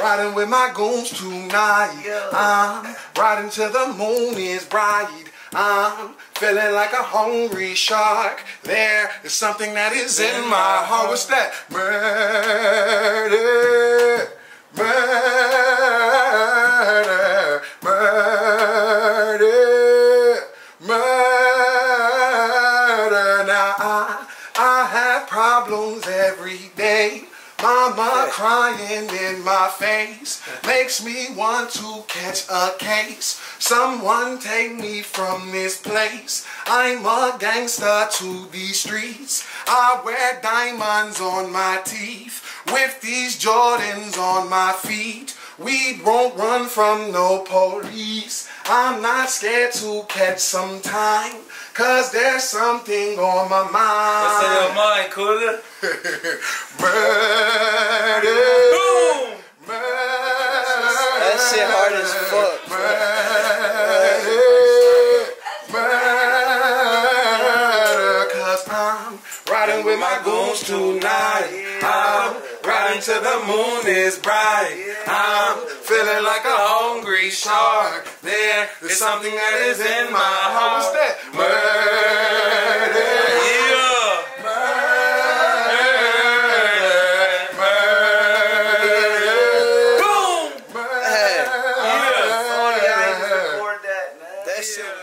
riding with my goons tonight. I'm riding till the moon is bright. I'm feeling like a hungry shark. There is something that is in my heart. What's that? Murder, murder, murder, murder. Now I, I have problems every day. Mama crying in my face makes me want to catch a case. Someone take me from this place. I'm a gangster to these streets. I wear diamonds on my teeth with these Jordans on my feet. We won't run from no police. I'm not scared to catch some time. Cause there's something on my mind. What's on your mind, Cooler? Murder. Boom! That shit hard as fuck. Murder. Murder. Cause I'm riding with my goons tonight. I'm riding till the moon is bright. I'm feeling like a hungry shark. There is something that is in my heart. What's that? Murder. Yeah. Murder. Murder. Boom. That, man. that shit.